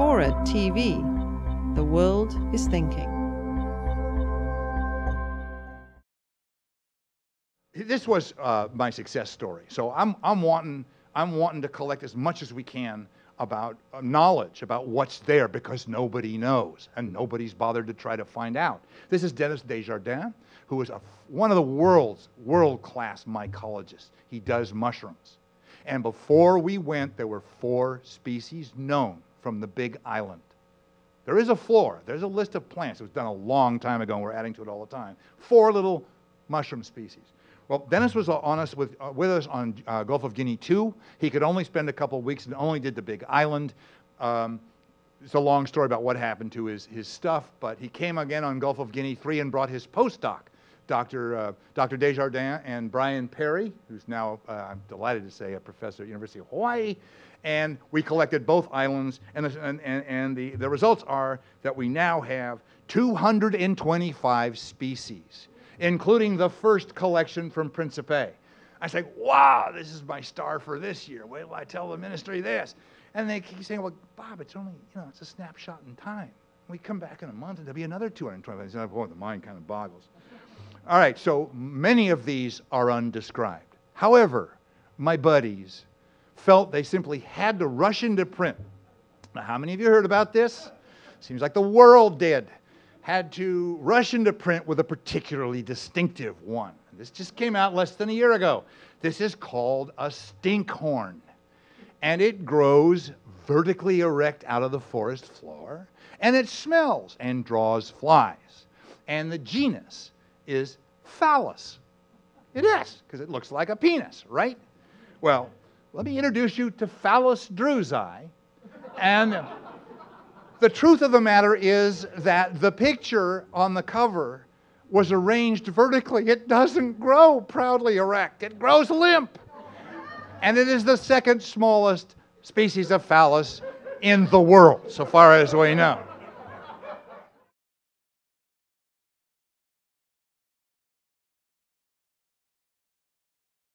Fora TV. The world is thinking. This was uh, my success story. So I'm, I'm, wanting, I'm wanting to collect as much as we can about uh, knowledge, about what's there, because nobody knows, and nobody's bothered to try to find out. This is Dennis Desjardin, who is a, one of the world's world-class mycologists. He does mushrooms. And before we went, there were four species known from the big island. There is a flora. There's a list of plants. It was done a long time ago, and we're adding to it all the time. Four little mushroom species. Well, Dennis was on us with, uh, with us on uh, Gulf of Guinea 2. He could only spend a couple of weeks and only did the big island. Um, it's a long story about what happened to his, his stuff, but he came again on Gulf of Guinea 3 and brought his postdoc, Dr. Uh, Dr. Desjardin and Brian Perry, who's now, uh, I'm delighted to say, a professor at University of Hawaii. And we collected both islands, and, the, and, and, the, the results are that we now have 225 species including the first collection from Principe. I say, wow, this is my star for this year. Wait till I tell the ministry this. And they keep saying, well, Bob, it's only, you know, it's a snapshot in time. We come back in a month and there'll be another 225. Boy, the mind kind of boggles. All right, so many of these are undescribed. However, my buddies felt they simply had to rush into print. Now, how many of you heard about this? Seems like the world did had to rush into print with a particularly distinctive one. This just came out less than a year ago. This is called a stinkhorn, and it grows vertically erect out of the forest floor, and it smells and draws flies. And the genus is Phallus. It is, because it looks like a penis, right? Well, let me introduce you to Phallus drewesii. And the truth of the matter is that the picture on the cover was arranged vertically. It doesn't grow proudly erect, it grows limp. And it is the second smallest species of phallus in the world, so far as we know.